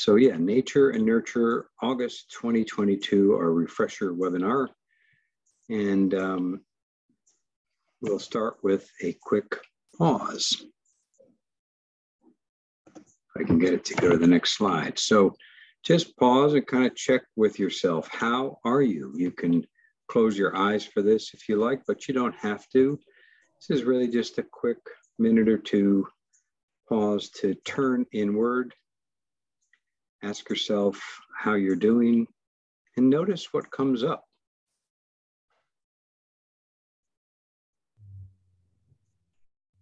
So yeah, Nature and Nurture, August 2022, our refresher webinar. And um, we'll start with a quick pause. If I can get it to go to the next slide. So just pause and kind of check with yourself. How are you? You can close your eyes for this if you like, but you don't have to. This is really just a quick minute or two pause to turn inward, ask yourself how you're doing, and notice what comes up.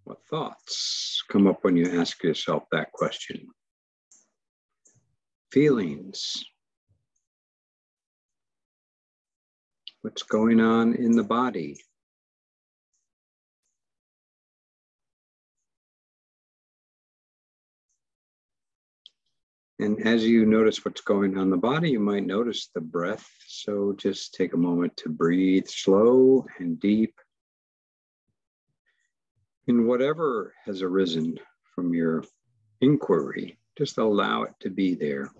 What thoughts come up when you ask yourself that question? Feelings. What's going on in the body? And as you notice what's going on in the body, you might notice the breath. So just take a moment to breathe slow and deep. In whatever has arisen from your inquiry, just allow it to be there.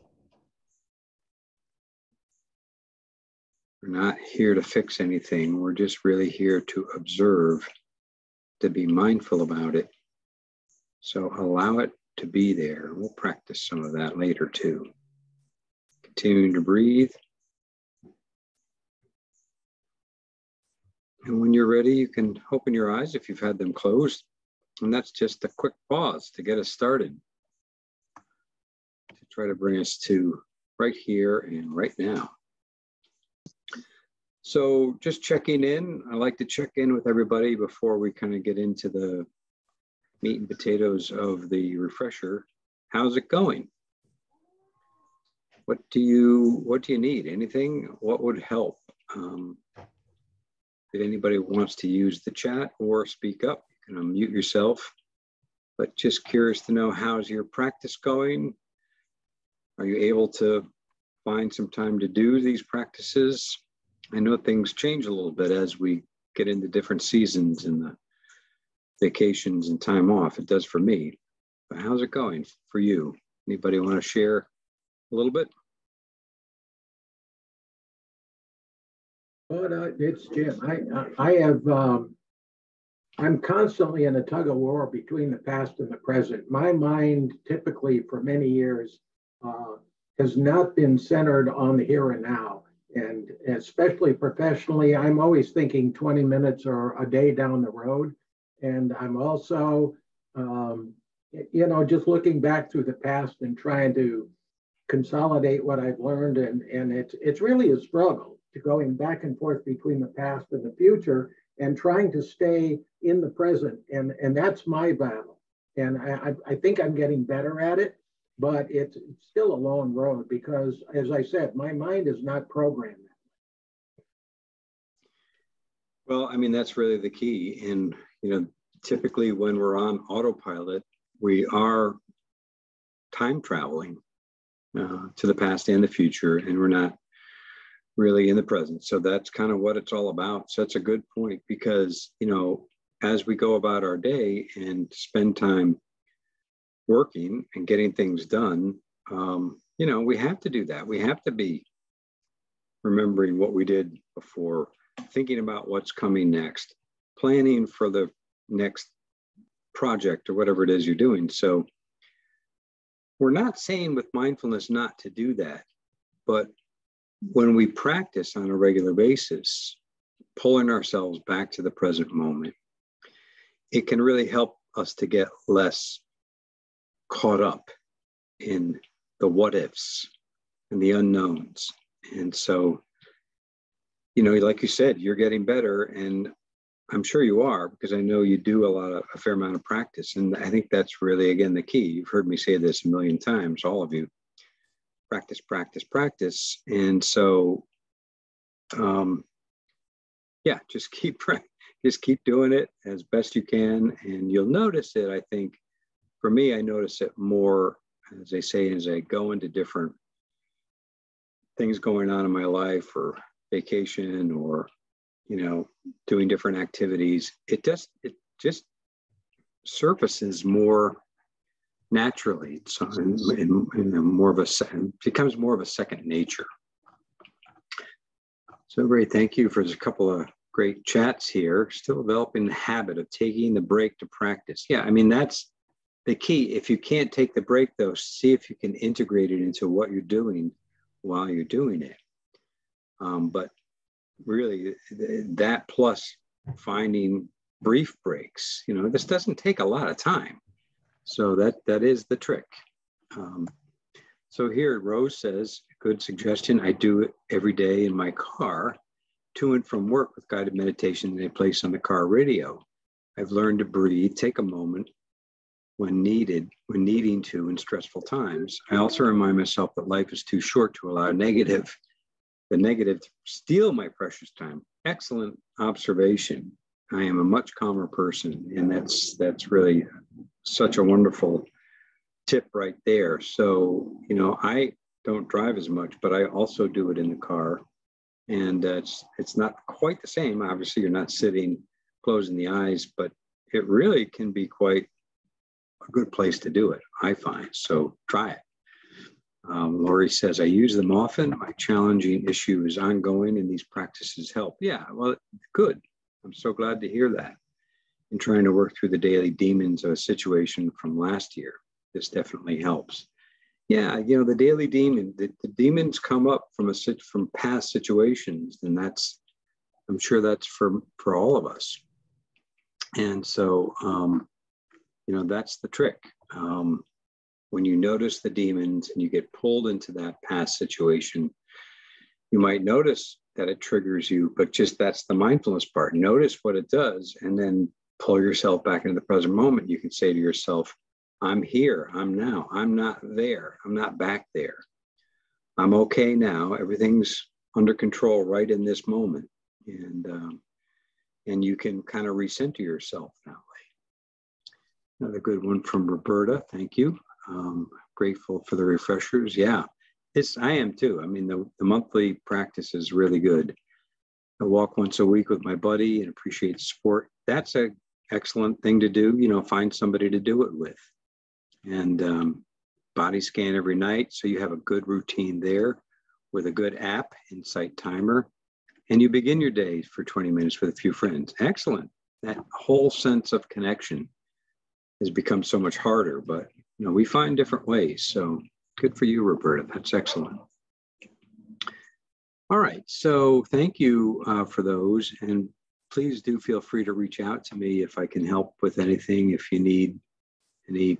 We're not here to fix anything. We're just really here to observe, to be mindful about it. So allow it to be there. We'll practice some of that later too. Continuing to breathe. And when you're ready, you can open your eyes if you've had them closed. And that's just a quick pause to get us started. To try to bring us to right here and right now. So just checking in, I like to check in with everybody before we kind of get into the meat and potatoes of the refresher. How's it going? What do you what do you need? Anything? What would help? Um, if anybody wants to use the chat or speak up, you can unmute yourself. But just curious to know how's your practice going? Are you able to find some time to do these practices? I know things change a little bit as we get into different seasons in the vacations and time off. It does for me. But how's it going for you? Anybody want to share a little bit? But uh, it's Jim. I I have um, I'm constantly in a tug of war between the past and the present. My mind, typically for many years, uh, has not been centered on the here and now, and especially professionally, I'm always thinking 20 minutes or a day down the road. And I'm also, um, you know, just looking back through the past and trying to consolidate what I've learned. And, and it's, it's really a struggle to going back and forth between the past and the future and trying to stay in the present. And, and that's my battle. And I, I think I'm getting better at it, but it's still a long road because, as I said, my mind is not programmed. Well, I mean, that's really the key. And you know, typically when we're on autopilot, we are time traveling uh, to the past and the future, and we're not really in the present. So that's kind of what it's all about. So that's a good point because, you know, as we go about our day and spend time working and getting things done, um, you know, we have to do that. We have to be remembering what we did before, thinking about what's coming next, planning for the next project or whatever it is you're doing. So we're not saying with mindfulness not to do that, but when we practice on a regular basis, pulling ourselves back to the present moment, it can really help us to get less caught up in the what ifs and the unknowns. And so, you know, like you said, you're getting better. And I'm sure you are because I know you do a lot of a fair amount of practice. And I think that's really, again, the key. You've heard me say this a million times, all of you practice, practice, practice. And so, um, yeah, just keep, just keep doing it as best you can. And you'll notice it. I think for me, I notice it more, as they say, as I go into different things going on in my life or vacation or you know, doing different activities, it just it just surfaces more naturally. So in, in, in more of a becomes more of a second nature. So, Ray, thank you for a couple of great chats here. Still developing the habit of taking the break to practice. Yeah, I mean that's the key. If you can't take the break, though, see if you can integrate it into what you're doing while you're doing it. Um, but really, that plus finding brief breaks. You know, this doesn't take a lot of time. So that that is the trick. Um, so here, Rose says, good suggestion. I do it every day in my car to and from work with guided meditation they place on the car radio. I've learned to breathe, take a moment when needed, when needing to in stressful times. I also remind myself that life is too short to allow negative, the negative steal my precious time. Excellent observation. I am a much calmer person, and that's that's really such a wonderful tip right there. So you know, I don't drive as much, but I also do it in the car, and uh, it's it's not quite the same. Obviously, you're not sitting closing the eyes, but it really can be quite a good place to do it. I find so. Try it. Um, Lori says, I use them often. My challenging issue is ongoing and these practices help. Yeah, well, good. I'm so glad to hear that. In trying to work through the daily demons of a situation from last year, this definitely helps. Yeah, you know the daily demon, the, the demons come up from a from past situations, and that's, I'm sure that's for for all of us. And so, um, you know, that's the trick. Um, when you notice the demons and you get pulled into that past situation, you might notice that it triggers you, but just that's the mindfulness part. Notice what it does and then pull yourself back into the present moment. You can say to yourself, I'm here, I'm now, I'm not there, I'm not back there. I'm okay now. Everything's under control right in this moment. And, um, and you can kind of recenter yourself that way. Another good one from Roberta. Thank you. Um, grateful for the refreshers. Yeah, it's, I am too. I mean, the, the monthly practice is really good. I walk once a week with my buddy and appreciate support. That's a excellent thing to do. You know, find somebody to do it with, and um, body scan every night. So you have a good routine there with a good app, Insight Timer, and you begin your day for 20 minutes with a few friends. Excellent. That whole sense of connection has become so much harder, but you know, we find different ways. So Good for you, Roberta. That's excellent. All right, so thank you uh, for those. And please do feel free to reach out to me if I can help with anything, if you need any,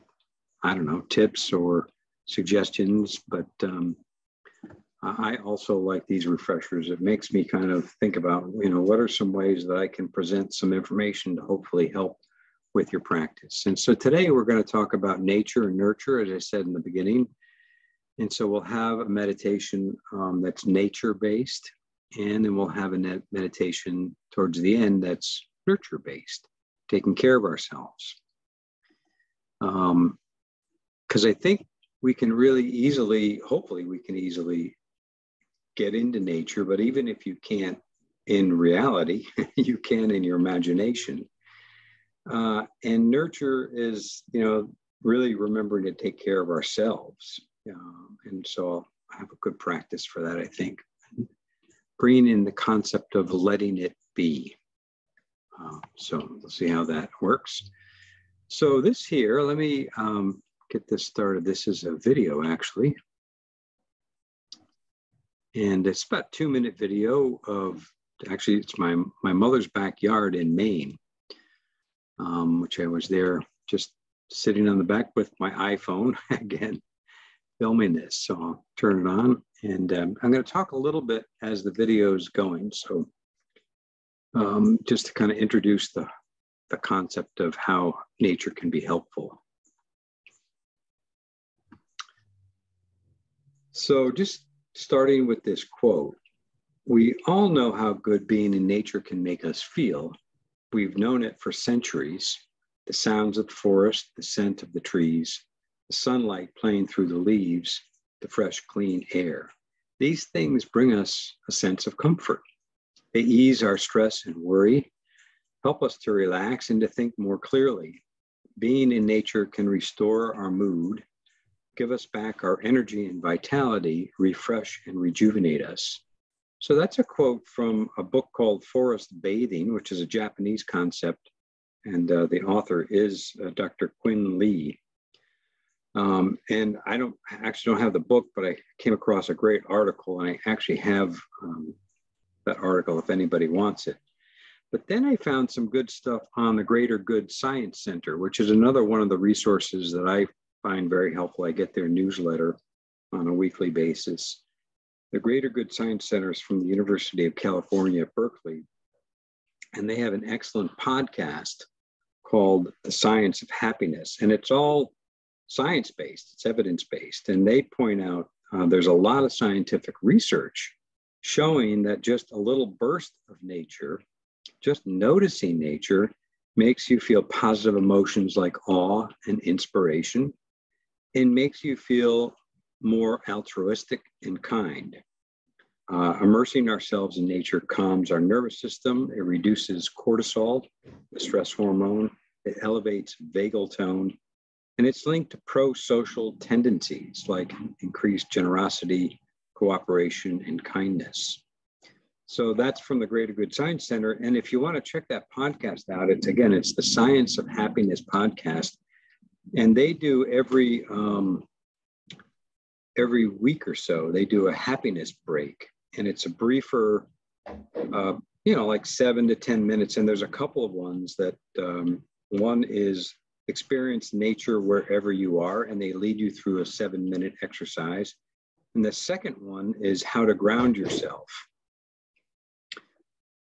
I don't know, tips or suggestions. But um, I also like these refreshers. It makes me kind of think about, you know, what are some ways that I can present some information to hopefully help with your practice. And so today we're going to talk about nature and nurture, as I said in the beginning. And so we'll have a meditation um, that's nature based, and then we'll have a meditation towards the end that's nurture based, taking care of ourselves. Because um, I think we can really easily, hopefully, we can easily get into nature, but even if you can't in reality, you can in your imagination. Uh, and nurture is, you know, really remembering to take care of ourselves um, and so I have a good practice for that, I think. Bringing in the concept of letting it be. Uh, so we'll see how that works. So this here, let me um, get this started. This is a video actually. And it's about two minute video of, actually it's my, my mother's backyard in Maine, um, which I was there just sitting on the back with my iPhone again, filming this. So I'll turn it on and um, I'm going to talk a little bit as the video is going. So um, just to kind of introduce the, the concept of how nature can be helpful. So just starting with this quote, we all know how good being in nature can make us feel. We've known it for centuries. The sounds of the forest, the scent of the trees, the sunlight playing through the leaves, the fresh, clean air. These things bring us a sense of comfort. They ease our stress and worry, help us to relax and to think more clearly. being in nature can restore our mood, give us back our energy and vitality, refresh and rejuvenate us. So that's a quote from a book called Forest Bathing, which is a Japanese concept. And uh, the author is uh, Dr. Qing Li. Um, and I don't I actually don't have the book, but I came across a great article, and I actually have um, that article if anybody wants it. But then I found some good stuff on the Greater Good Science Center, which is another one of the resources that I find very helpful. I get their newsletter on a weekly basis. The Greater Good Science Center is from the University of California Berkeley, and they have an excellent podcast called The Science of Happiness. And it's all science based, it's evidence based. And they point out uh, there's a lot of scientific research showing that just a little burst of nature, just noticing nature, makes you feel positive emotions like awe and inspiration, and makes you feel more altruistic and kind. Uh, immersing ourselves in nature calms our nervous system. It reduces cortisol, the stress hormone. It elevates vagal tone. And it's linked to pro social tendencies like increased generosity, cooperation, and kindness. So that's from the Greater Good Science Center. And if you want to check that podcast out, it's again, it's the Science of Happiness podcast. And they do every um, every week or so, they do a happiness break. And it's a briefer, uh, you know, like seven to 10 minutes. And there's a couple of ones that um, one is experience nature wherever you are, and they lead you through a seven minute exercise. And the second one is how to ground yourself.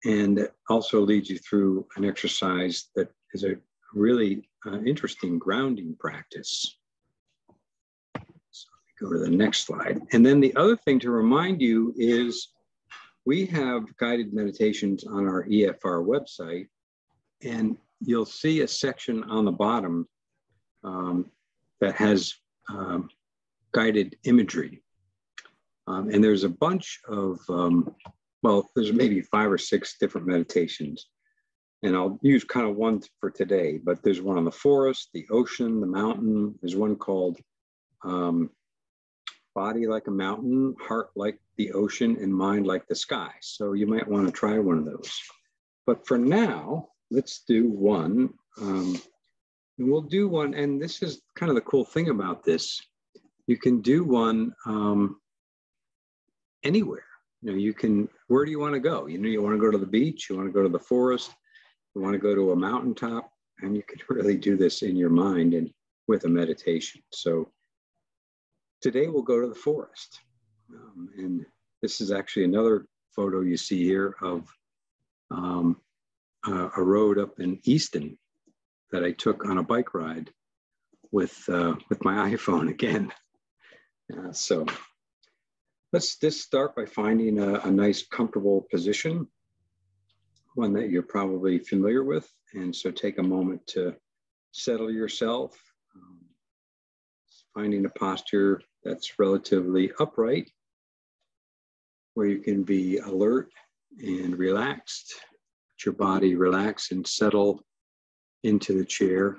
And also leads you through an exercise that is a really uh, interesting grounding practice. Go to the next slide. And then the other thing to remind you is we have guided meditations on our EFR website. And you'll see a section on the bottom um, that has um, guided imagery. Um, and there's a bunch of, um, well, there's maybe five or six different meditations. And I'll use kind of one for today, but there's one on the forest, the ocean, the mountain. There's one called um, Body Like a Mountain, Heart Like the Ocean, and Mind Like the Sky. So you might want to try one of those. But for now, let's do one. Um, we'll do one, and this is kind of the cool thing about this. You can do one um, anywhere. You know, you can, where do you want to go? You know, you want to go to the beach, you want to go to the forest, you want to go to a mountaintop, and you can really do this in your mind and with a meditation. So today we'll go to the forest. Um, and this is actually another photo you see here of um, uh, a road up in Easton that I took on a bike ride with uh, with my iPhone again. Uh, so let's just start by finding a, a, nice comfortable position, one that you're probably familiar with. And so take a moment to settle yourself, um, finding a posture that's relatively upright, where you can be alert and relaxed let your body relax and settle into the chair.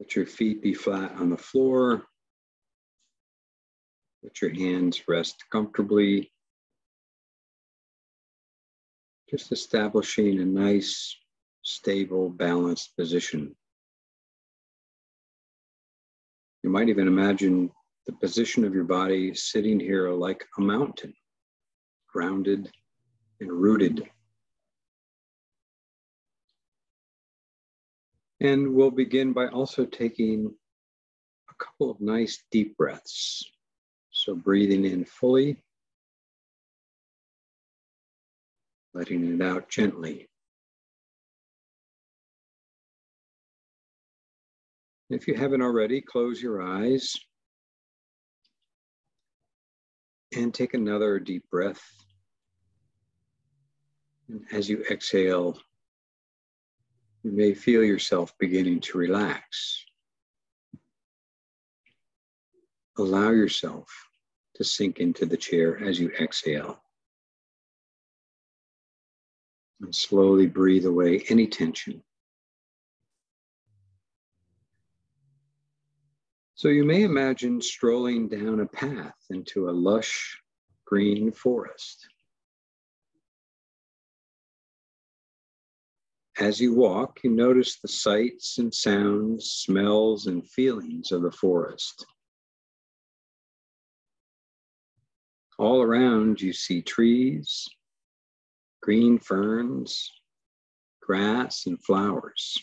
Let your feet be flat on the floor. Let your hands rest comfortably. Just establishing a nice, stable, balanced position. You might even imagine the position of your body sitting here like a mountain grounded and rooted. And we'll begin by also taking a couple of nice deep breaths. So breathing in fully, letting it out gently. If you haven't already, close your eyes and take another deep breath. And as you exhale, you may feel yourself beginning to relax. Allow yourself to sink into the chair as you exhale. And slowly breathe away any tension. So you may imagine strolling down a path into a lush green forest. As you walk, you notice the sights and sounds, smells, and feelings of the forest. All around, you see trees, green ferns, grass, and flowers.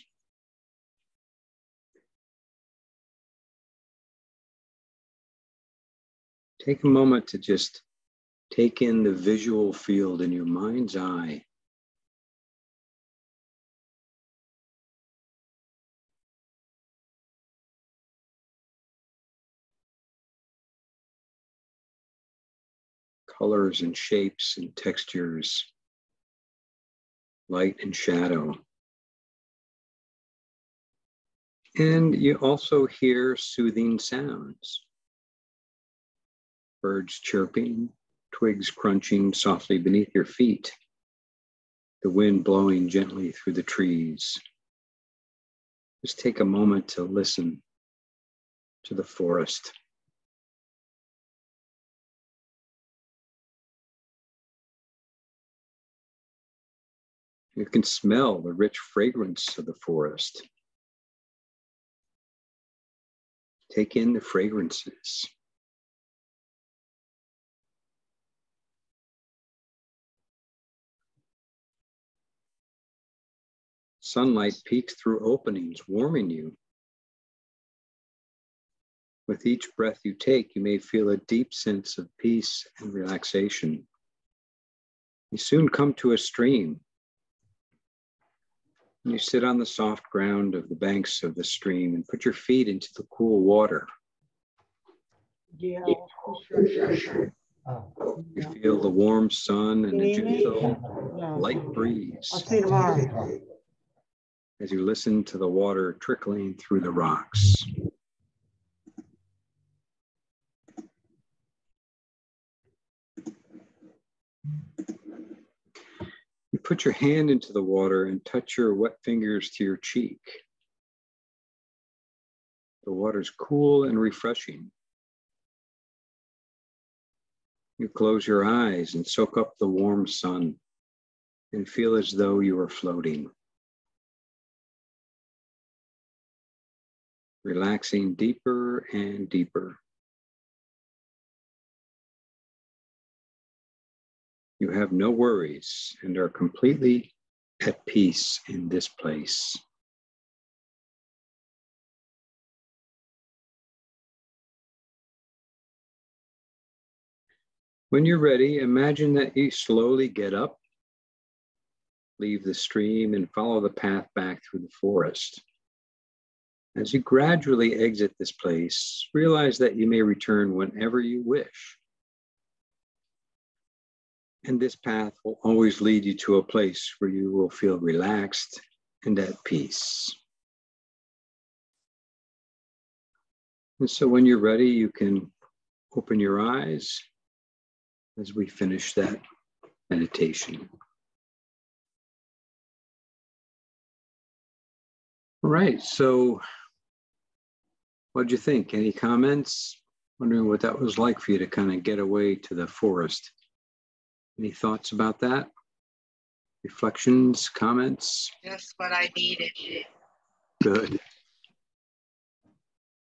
Take a moment to just take in the visual field in your mind's eye. Colors and shapes and textures, light and shadow. And you also hear soothing sounds birds chirping, twigs crunching softly beneath your feet, the wind blowing gently through the trees. Just take a moment to listen to the forest. You can smell the rich fragrance of the forest. Take in the fragrances. Sunlight peeks through openings, warming you. With each breath you take, you may feel a deep sense of peace and relaxation. You soon come to a stream. You sit on the soft ground of the banks of the stream and put your feet into the cool water. You feel the warm sun and the gentle light breeze. I'll see you tomorrow as you listen to the water trickling through the rocks. You put your hand into the water and touch your wet fingers to your cheek. The water's cool and refreshing. You close your eyes and soak up the warm sun and feel as though you are floating. Relaxing deeper and deeper. You have no worries and are completely at peace in this place. When you're ready, imagine that you slowly get up, leave the stream, and follow the path back through the forest. As you gradually exit this place, realize that you may return whenever you wish. And this path will always lead you to a place where you will feel relaxed and at peace. And so when you're ready, you can open your eyes as we finish that meditation. All right, so What'd you think? Any comments? Wondering what that was like for you to kind of get away to the forest. Any thoughts about that? Reflections, comments? Just what I needed. Good.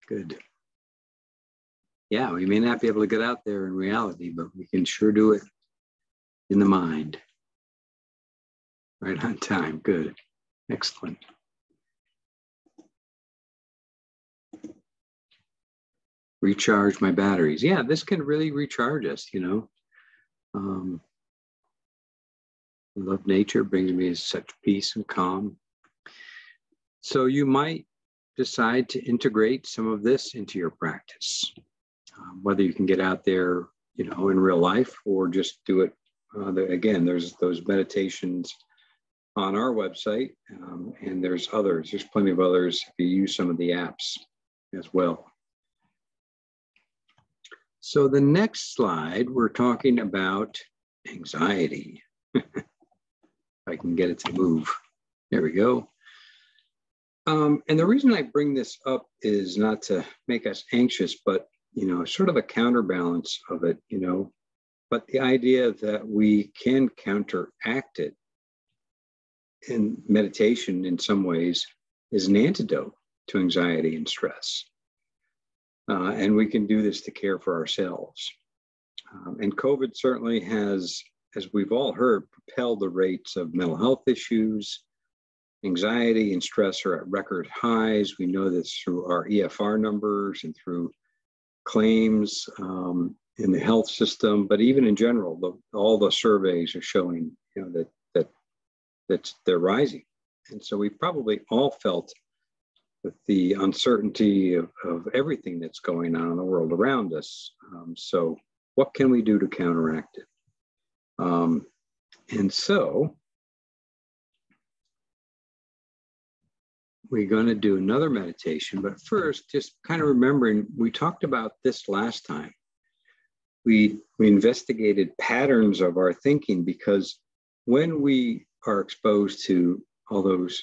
Good. Yeah, we may not be able to get out there in reality, but we can sure do it in the mind. Right on time. Good. Excellent. Recharge my batteries. Yeah, this can really recharge us, you know. Um, love nature, brings me such peace and calm. So you might decide to integrate some of this into your practice, um, whether you can get out there, you know, in real life or just do it. Uh, the, again, there's those meditations on our website, um, and there's others. There's plenty of others if you use some of the apps as well. So the next slide, we're talking about anxiety. I can get it to move. There we go. Um, and the reason I bring this up is not to make us anxious, but you know, sort of a counterbalance of it, you know, but the idea that we can counteract it in meditation in some ways is an antidote to anxiety and stress. Uh, and we can do this to care for ourselves. Um, and COVID certainly has, as we've all heard, propelled the rates of mental health issues. Anxiety and stress are at record highs. We know this through our EFR numbers and through claims um, in the health system, but even in general, the, all the surveys are showing you know, that that that they're rising. And so we've probably all felt with the uncertainty of, of everything that's going on in the world around us. Um, so what can we do to counteract it? Um, and so we're going to do another meditation, but first, just kind of remembering we talked about this last time. We, we investigated patterns of our thinking because when we are exposed to all those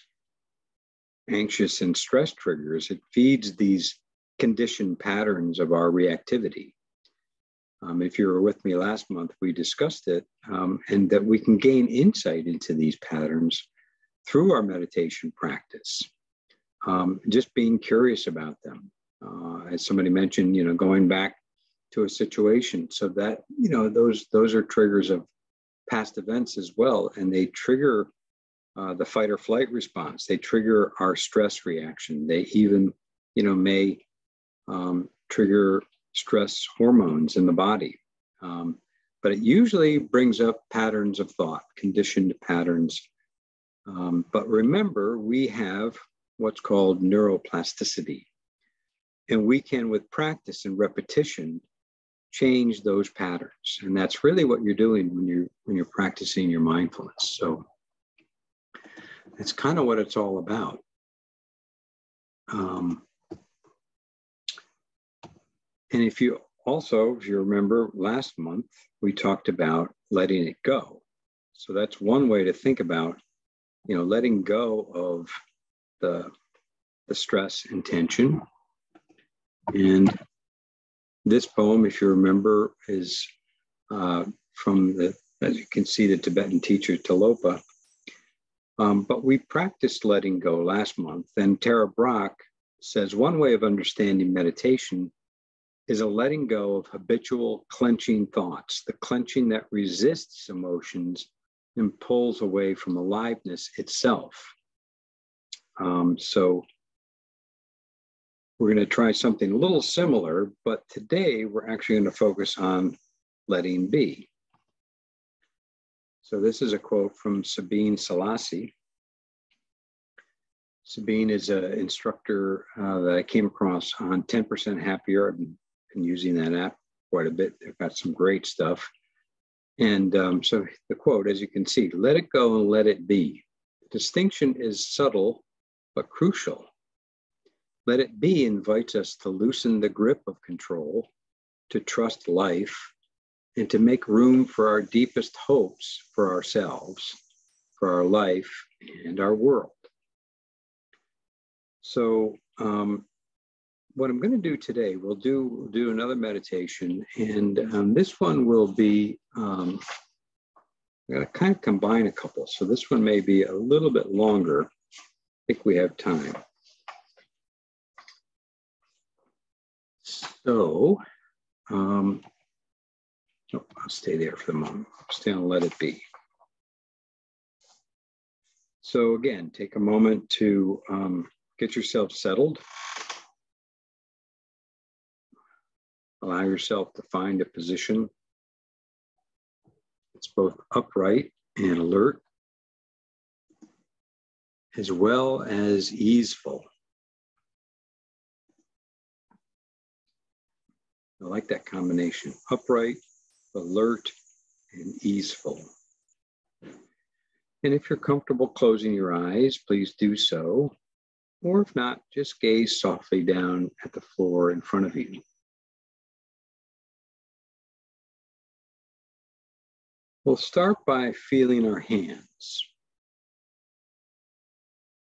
anxious and stress triggers, it feeds these conditioned patterns of our reactivity. Um, if you were with me last month, we discussed it, um, and that we can gain insight into these patterns through our meditation practice. Um, just being curious about them. Uh, as somebody mentioned, you know, going back to a situation, so that you know those those are triggers of past events as well, and they trigger uh, the fight or flight response. They trigger our stress reaction. They even, you know, may um, trigger stress hormones in the body. Um, but it usually brings up patterns of thought, conditioned patterns. Um, but remember, we have what's called neuroplasticity. And we can, with practice and repetition, change those patterns. And that's really what you're doing when you're when you're practicing your mindfulness. So it's kind of what it's all about. Um, and if you also, if you remember last month, we talked about letting it go. So that's one way to think about, you know, letting go of the, the stress and tension. And this poem, if you remember, is uh, from the, as you can see, the Tibetan teacher Tilopa. Um, but we practiced letting go last month, and Tara Brach says one way of understanding meditation is a letting go of habitual clenching thoughts, the clenching that resists emotions and pulls away from aliveness itself. Um, so we're going to try something a little similar, but today we're actually going to focus on letting be. So this is a quote from Sebene Selassie. Sebene is an instructor uh, that I came across on 10% Happier. I've been using that app quite a bit. They've got some great stuff. And um, so the quote, as you can see, let it go and let it be. The distinction is subtle but crucial. Let it be invites us to loosen the grip of control, to trust life, and to make room for our deepest hopes for ourselves, for our life, and our world. So, um, what I'm going to do today, we'll do we'll do another meditation, and um, this one will be. Um, I'm going to kind of combine a couple, so this one may be a little bit longer. I think we have time. So, um, oh, I'll stay there for the moment. Stay and let it be. So again, take a moment to um, get yourself settled. Allow yourself to find a position that's both upright and alert, as well as easeful. I like that combination upright, alert, and easeful. And if you're comfortable closing your eyes, please do so. Or if not, just gaze softly down at the floor in front of you. We'll start by feeling our hands.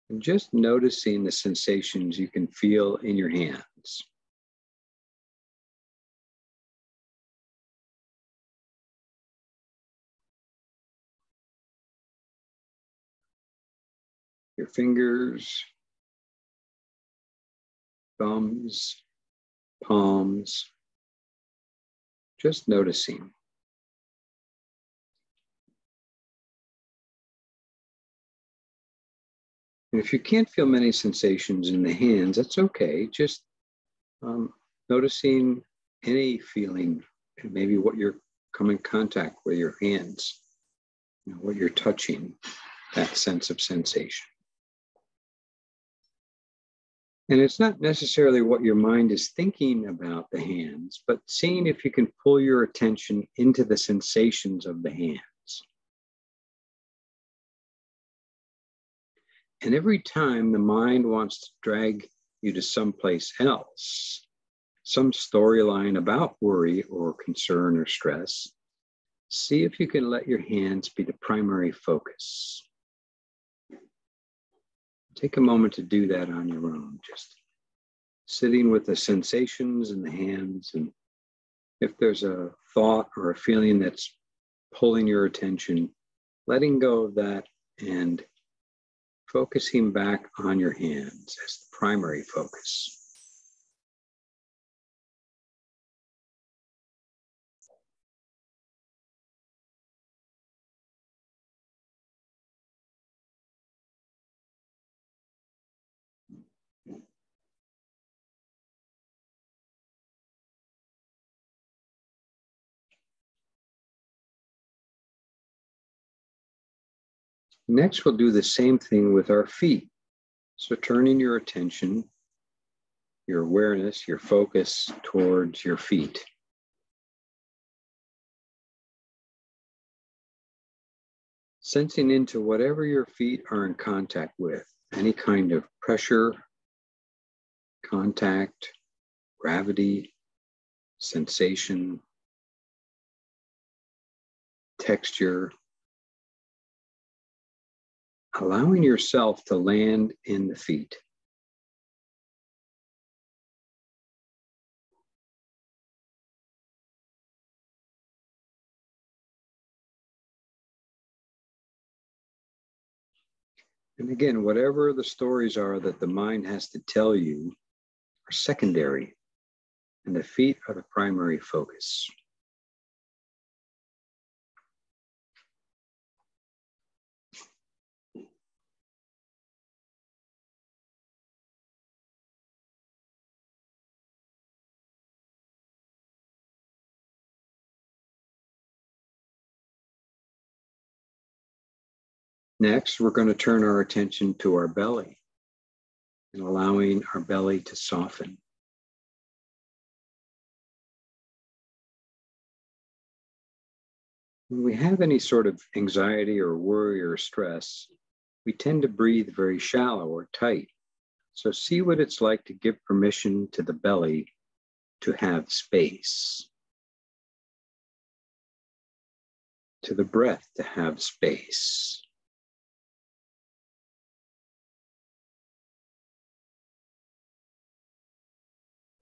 And just noticing the sensations you can feel in your hands. Your fingers, thumbs, palms, just noticing. And if you can't feel many sensations in the hands, that's okay. Just um, noticing any feeling, maybe what you're come in contact with your hands, you know, what you're touching, that sense of sensation. And it's not necessarily what your mind is thinking about the hands, but seeing if you can pull your attention into the sensations of the hands. And every time the mind wants to drag you to someplace else, some storyline about worry or concern or stress, see if you can let your hands be the primary focus. Take a moment to do that on your own, just sitting with the sensations in the hands. And if there's a thought or a feeling that's pulling your attention, letting go of that and focusing back on your hands as the primary focus. Next, we'll do the same thing with our feet. So turning your attention, your awareness, your focus towards your feet. Sensing into whatever your feet are in contact with, any kind of pressure, contact, gravity, sensation, texture, allowing yourself to land in the feet. And again, whatever the stories are that the mind has to tell you are secondary, and the feet are the primary focus. Next, we're going to turn our attention to our belly and allowing our belly to soften. When we have any sort of anxiety or worry or stress, we tend to breathe very shallow or tight. So see what it's like to give permission to the belly to have space, to the breath to have space.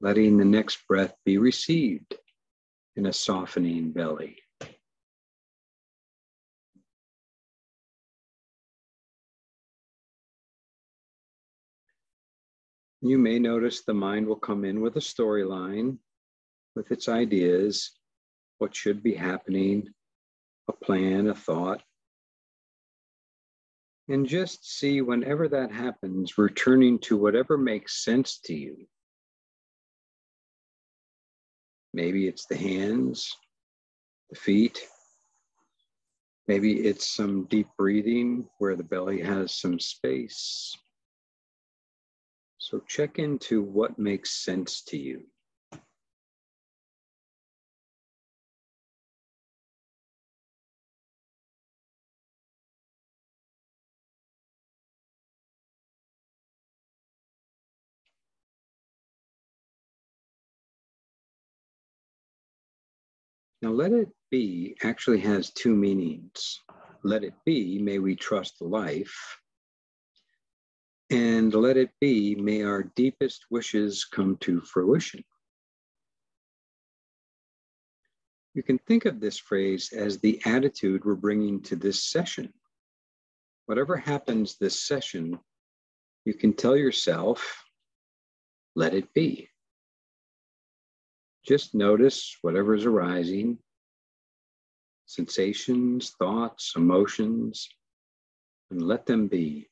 Letting the next breath be received in a softening belly. You may notice the mind will come in with a storyline with its ideas, what should be happening, a plan, a thought. And just see whenever that happens, returning to whatever makes sense to you. Maybe it's the hands, the feet. Maybe it's some deep breathing where the belly has some space. So check into what makes sense to you. Now, let it be actually has two meanings. Let it be, may we trust life. And let it be, may our deepest wishes come to fruition. You can think of this phrase as the attitude we're bringing to this session. Whatever happens this session, you can tell yourself, let it be. Just notice whatever is arising sensations, thoughts, emotions, and let them be.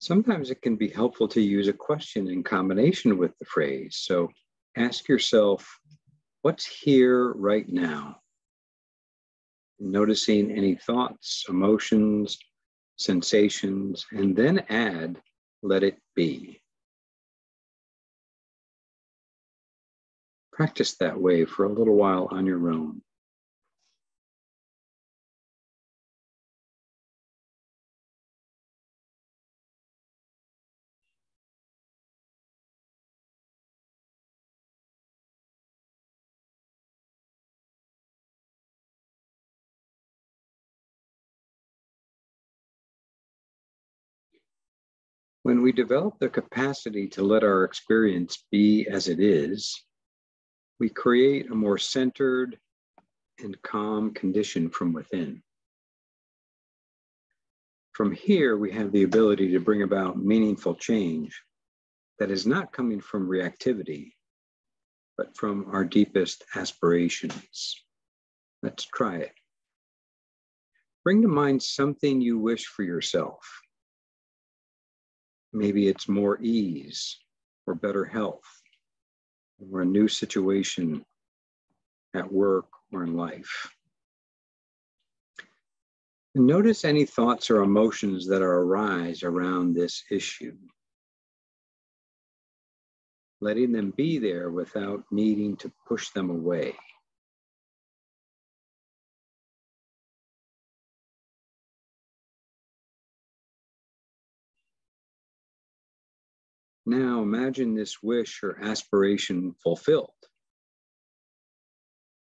Sometimes it can be helpful to use a question in combination with the phrase. So ask yourself, what's here right now? Noticing any thoughts, emotions, sensations, and then add, let it be. Practice that way for a little while on your own. When we develop the capacity to let our experience be as it is, we create a more centered and calm condition from within. From here, we have the ability to bring about meaningful change that is not coming from reactivity, but from our deepest aspirations. Let's try it. Bring to mind something you wish for yourself Maybe it's more ease or better health or a new situation at work or in life. Notice any thoughts or emotions that arise around this issue. Letting them be there without needing to push them away. Now imagine this wish or aspiration fulfilled.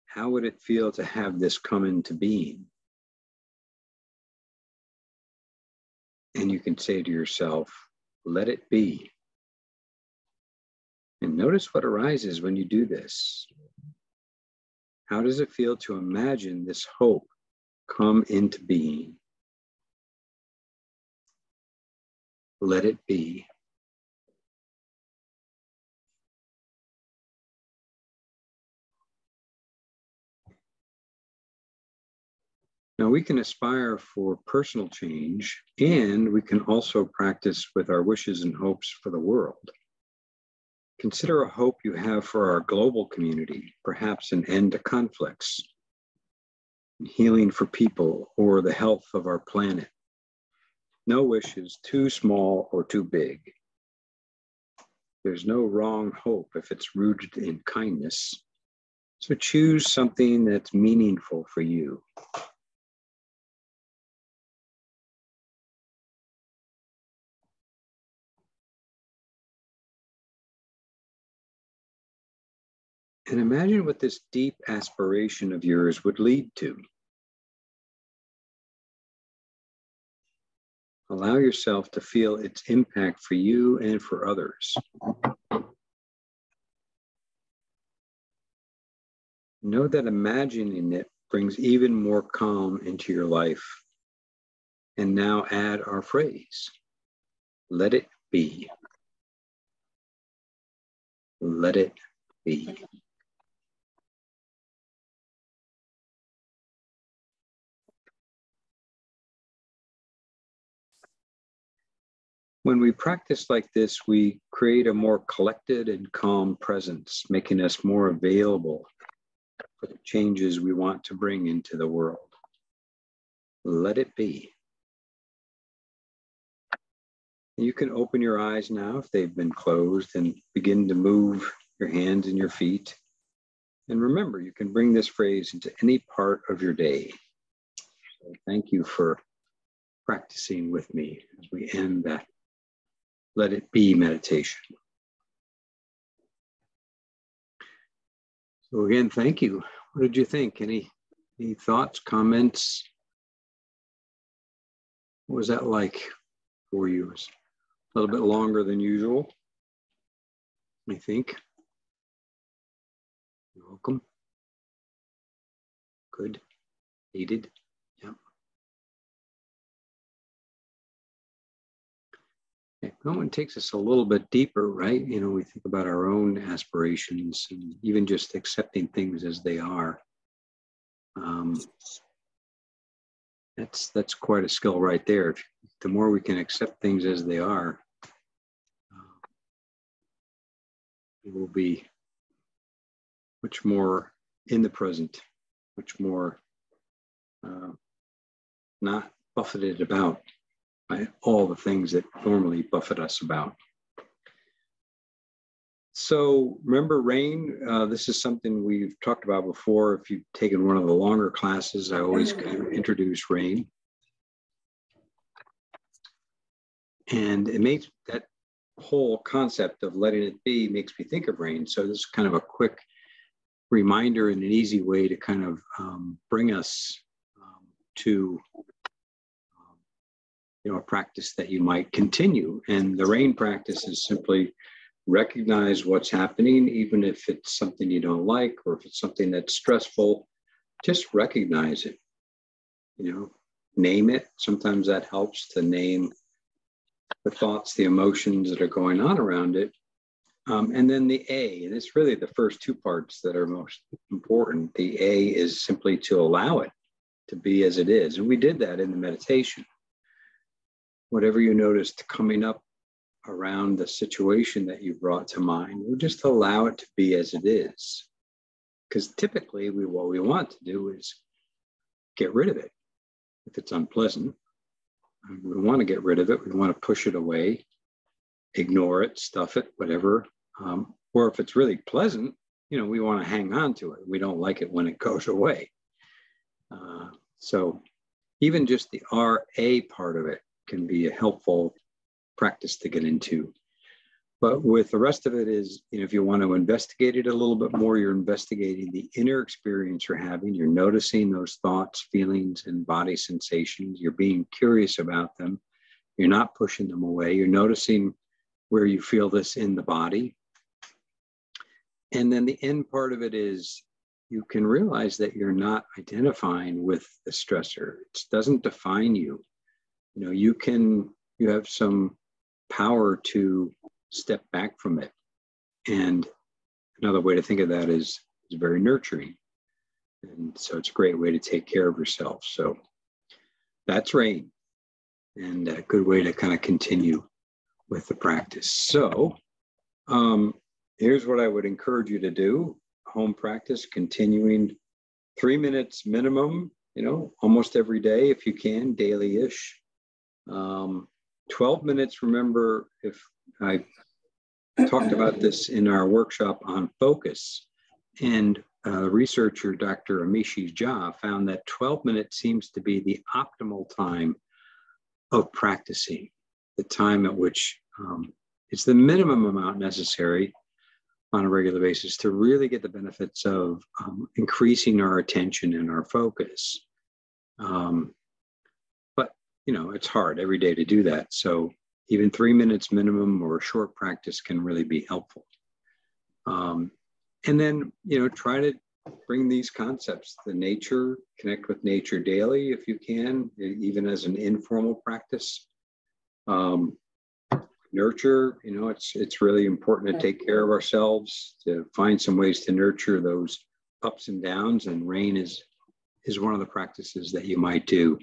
How would it feel to have this come into being? And you can say to yourself, let it be. And notice what arises when you do this. How does it feel to imagine this hope come into being? Let it be. Now, we can aspire for personal change, and we can also practice with our wishes and hopes for the world. Consider a hope you have for our global community, perhaps an end to conflicts, healing for people, or the health of our planet. No wish is too small or too big. There's no wrong hope if it's rooted in kindness. So choose something that's meaningful for you. And imagine what this deep aspiration of yours would lead to. Allow yourself to feel its impact for you and for others. Know that imagining it brings even more calm into your life. And now add our phrase let it be. Let it be. When we practice like this, we create a more collected and calm presence, making us more available for the changes we want to bring into the world. Let it be. You can open your eyes now if they've been closed and begin to move your hands and your feet. And remember, you can bring this phrase into any part of your day. So thank you for practicing with me as we end that let it be meditation. So again, thank you. What did you think? Any any thoughts, comments? What was that like for you? was A little bit longer than usual, I think. You're welcome. Good. Needed. Well, it takes us a little bit deeper, right? You know, we think about our own aspirations and even just accepting things as they are. Um, that's that's quite a skill right there. The more we can accept things as they are, uh, we will be much more in the present, much more uh, not buffeted about all the things that normally buffet us about. So remember rain, uh, this is something we've talked about before. If you've taken one of the longer classes, I always introduce rain. And it makes that whole concept of letting it be makes me think of rain. So this is kind of a quick reminder and an easy way to kind of um, bring us um, to you know a practice that you might continue. And the rain practice is simply recognize what's happening, even if it's something you don't like or if it's something that's stressful, just recognize it. You know, name it. Sometimes that helps to name the thoughts, the emotions that are going on around it. Um, and then the A, and it's really the first two parts that are most important. The A is simply to allow it to be as it is. And we did that in the meditation. Whatever you noticed coming up around the situation that you brought to mind. We'll just allow it to be as it is. Because typically, we, what we want to do is get rid of it if it's unpleasant. We want to get rid of it. We want to push it away, ignore it, stuff it, whatever. Um, or if it's really pleasant, you know, we want to hang on to it. We don't like it when it goes away. Uh, so even just the RA part of it can be a helpful practice to get into. But with the rest of it is, you know, if you want to investigate it a little bit more, you're investigating the inner experience you're having. You're noticing those thoughts, feelings, and body sensations. You're being curious about them. You're not pushing them away. You're noticing where you feel this in the body. And then the end part of it is you can realize that you're not identifying with the stressor. It doesn't define you. You know, you can, you have some power to step back from it. And another way to think of that is, is very nurturing. And so it's a great way to take care of yourself. So that's rain and a good way to kind of continue with the practice. So um, here's what I would encourage you to do home practice, continuing three minutes minimum, you know, almost every day if you can, daily ish. Um, 12 minutes, remember, if I talked about this in our workshop on focus, and uh, researcher Dr. Amishi Jha found that 12 minutes seems to be the optimal time of practicing, the time at which um, it's the minimum amount necessary on a regular basis to really get the benefits of um, increasing our attention and our focus. Um, you know, it's hard every day to do that. So even three minutes minimum or short practice can really be helpful. Um, and then, you know, try to bring these concepts, the nature, connect with nature daily if you can, even as an informal practice. Um, nurture, you know, it's it's really important to take care of ourselves, to find some ways to nurture those ups and downs. And rain is is one of the practices that you might do.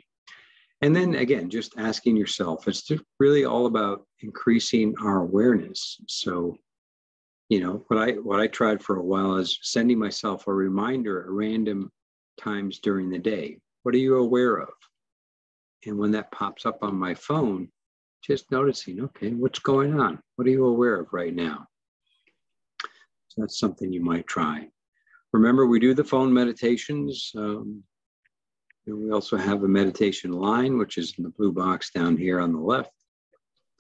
And then again, just asking yourself, it's really all about increasing our awareness. So, you know, what I what I tried for a while is sending myself a reminder at random times during the day. What are you aware of? And when that pops up on my phone, just noticing, okay, what's going on? What are you aware of right now? So that's something you might try. Remember, we do the phone meditations. Um, and we also have a meditation line, which is in the blue box down here on the left,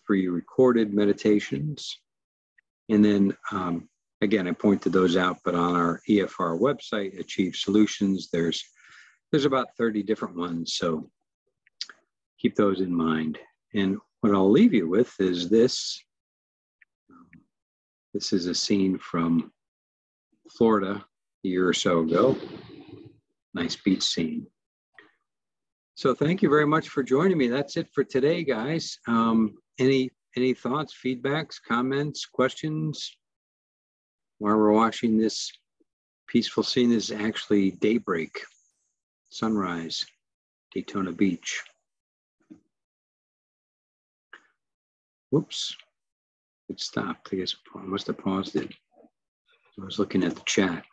free recorded meditations. And then um, again, I pointed those out, but on our EFR website, Achieve Solutions, there's there's about 30 different ones. So keep those in mind. And what I'll leave you with is this. This is a scene from Florida a year or so ago. Nice beach scene. So thank you very much for joining me. That's it for today, guys. Um, any any thoughts, feedbacks, comments, questions? While we're watching this peaceful scene is actually daybreak, sunrise, Daytona Beach. Whoops, it stopped. I guess I must have paused it. I was looking at the chat.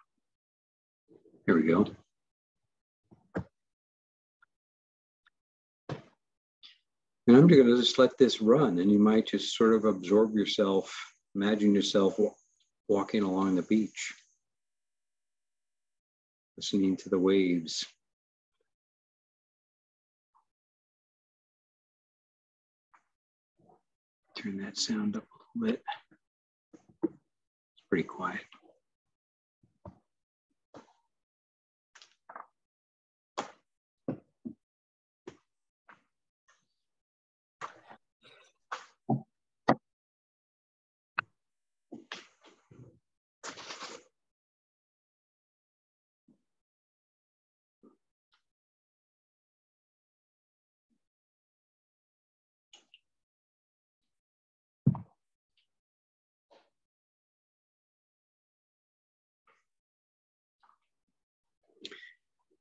Here we go. And I'm going to just let this run, and you might just sort of absorb yourself, imagine yourself walking along the beach, listening to the waves. Turn that sound up a little bit. It's pretty quiet.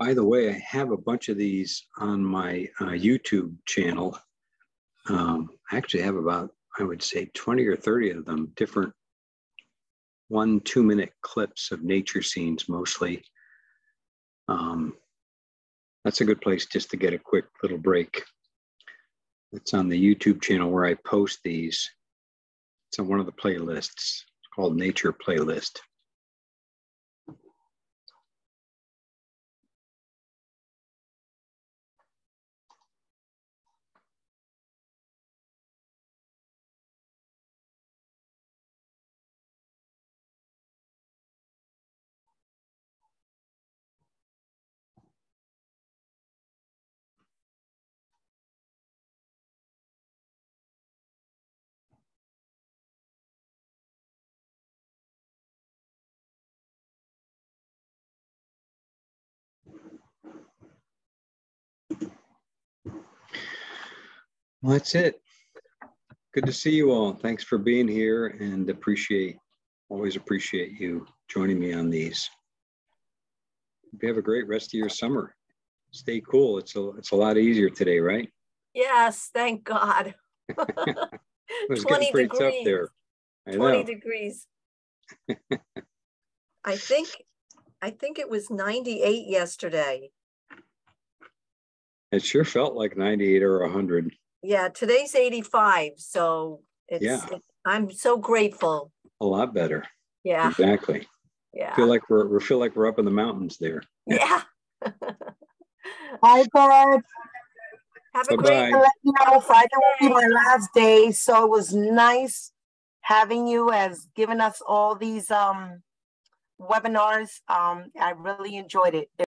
By the way, I have a bunch of these on my uh, YouTube channel. Um, I actually have about, I would say 20 or 30 of them, different one, two minute clips of nature scenes mostly. Um, that's a good place just to get a quick little break. It's on the YouTube channel where I post these. It's on one of the playlists. It's called Nature Playlist. Well, that's it. Good to see you all. Thanks for being here and appreciate, always appreciate you joining me on these. You have a great rest of your summer. Stay cool. It's a, it's a lot easier today, right? Yes, thank God. it was 20 getting pretty degrees. tough there. I 20 know. degrees. I think, I think it was 98 yesterday. It sure felt like 98 or 100. Yeah, today's 85, so it's, Yeah. it- I'm so grateful. A lot better. Yeah, Exactly. yeah, Feel like we're, we feel like we're up in the mountains there. yeah. Hi, Barb. Have a Bye-bye. great, To you know, Friday will be my last day, so it was nice having you as giving us all these um webinars. Um, I really enjoyed it.